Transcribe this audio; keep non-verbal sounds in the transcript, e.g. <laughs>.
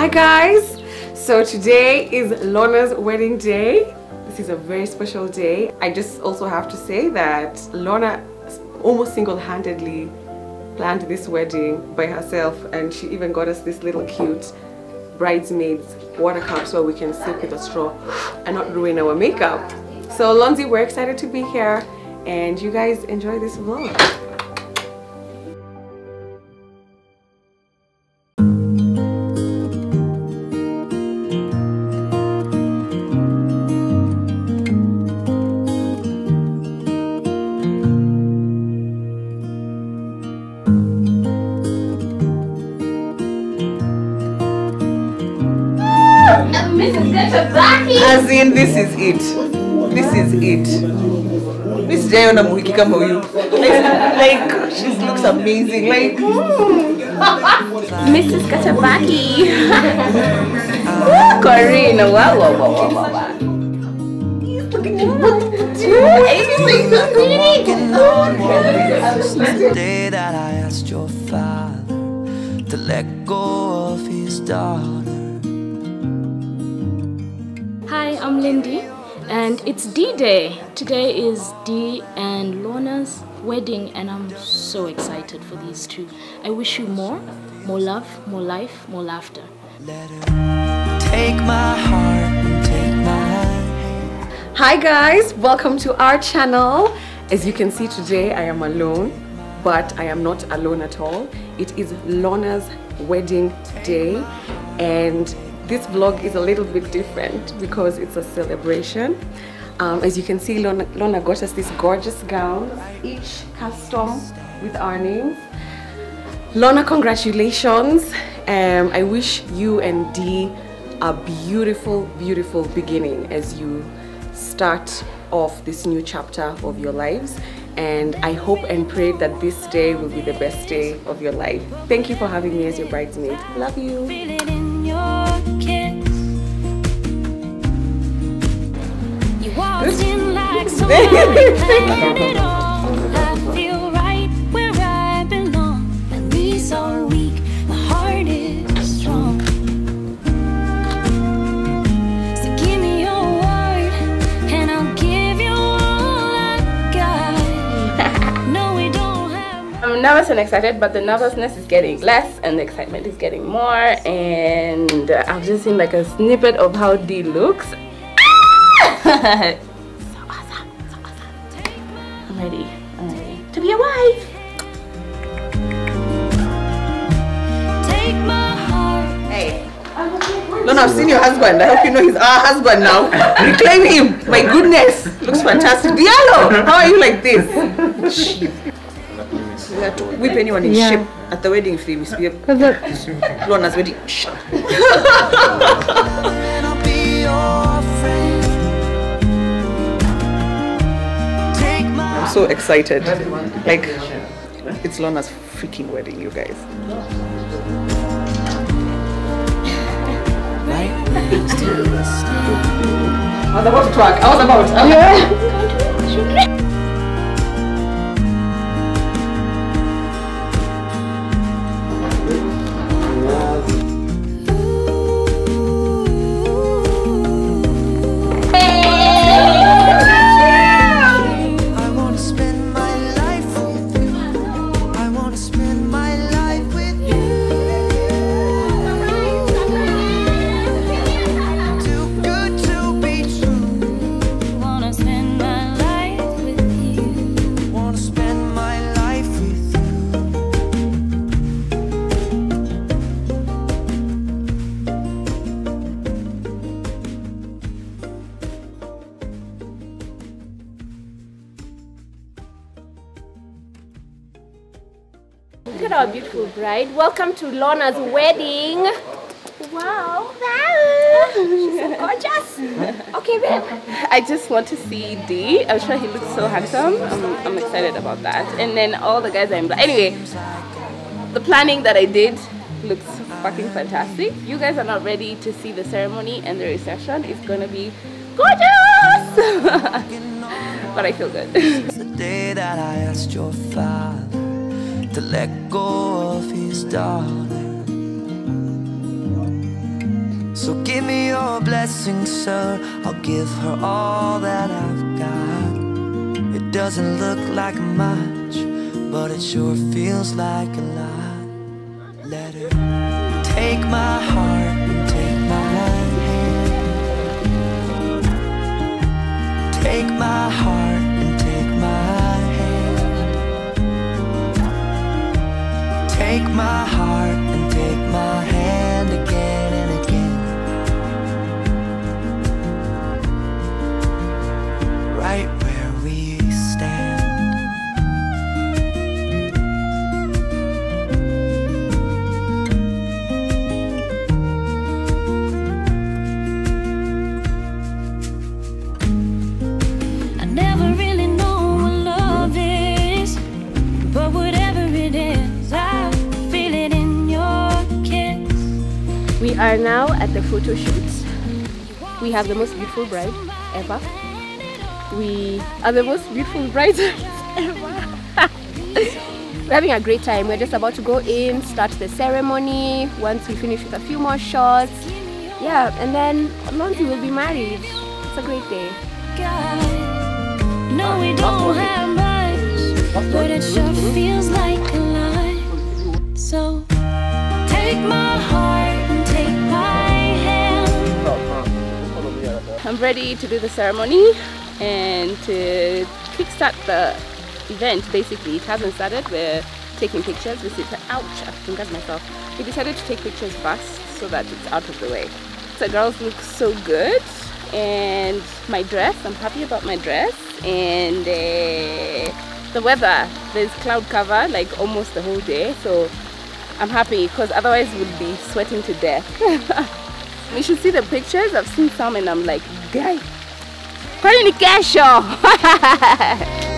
Hi guys! So today is Lorna's wedding day. This is a very special day. I just also have to say that Lorna almost single-handedly planned this wedding by herself and she even got us this little cute bridesmaids water cup so we can sip with a straw and not ruin our makeup. So Lornzie, we're excited to be here and you guys enjoy this vlog. As in, this is it. This is it. Miss Jayona Muhiki kama huyu. Like, she looks amazing. Like, Mrs. Gatabaki. Ah. Corinne, wow, wow, wow, wow, wow, wow. Since the day that I asked your father to let go of his daughter. Hi, I'm Lindy, and it's D Day. Today is Dee and Lorna's wedding, and I'm so excited for these two. I wish you more, more love, more life, more laughter. Let her take my heart take my hand. Hi guys, welcome to our channel. As you can see today, I am alone, but I am not alone at all. It is Lorna's wedding day and this vlog is a little bit different because it's a celebration. Um, as you can see, Lorna, Lorna got us this gorgeous gown, each custom with our names. Lorna, congratulations. Um, I wish you and Dee a beautiful, beautiful beginning as you start off this new chapter of your lives. And I hope and pray that this day will be the best day of your life. Thank you for having me as your bridesmaid. Love you. Feel it in your kiss. You walked <laughs> in like somebody <laughs> planned it all. Nervous and excited, but the nervousness is getting less and the excitement is getting more. And uh, I've just seen like a snippet of how D looks. so awesome, so awesome. I'm ready, I'm ready to be a wife. Take my heart. Hey. Lorna, I've seen your husband. I hope you know he's our husband now. Reclaim him. My goodness. Looks fantastic. Diallo, how are you like this? <laughs> We had to whip anyone in shape at the wedding fee. We speak. Lorna's wedding. I'll be your friend. Take my I'm so excited. Like, it's Lorna's freaking wedding, you guys. right next the I was about to twerk. I was about. I at our beautiful bride. Welcome to Lorna's wedding. Wow. Wow. She's so gorgeous. Okay, babe. I just want to see D. I'm sure he looks so handsome. I'm, I'm excited about that. And then all the guys are in black. Anyway, the planning that I did looks fucking fantastic. You guys are not ready to see the ceremony and the reception. It's gonna be gorgeous. <laughs> but I feel good. To let go of his daughter. So give me your blessing, sir. I'll give her all that I've got. It doesn't look like much, but it sure feels like a lot. Let her take my heart and take my hand. Take my heart my heart and take my hand We are now at the photo shoot. We have the most beautiful bride ever. We are the most beautiful brides <laughs> ever. <laughs> We're having a great time. We're just about to go in, start the ceremony. Once we finish with a few more shots, yeah, and then Lornzie will be married. It's a great day. No, we don't have much, but it sure feels like a. So take my heart I'm ready to do the ceremony and to kickstart the event. Basically, it hasn't started. We're taking pictures. We sit. Ouch! I fingered myself. We decided to take pictures first so that it's out of the way. The girls look so good, and my dress. I'm happy about my dress and uh, the weather. There's cloud cover like almost the whole day, so I'm happy because otherwise we'd be sweating to death. <laughs> We should see the pictures. I've seen some and I'm like, guy, ni kesho? <laughs>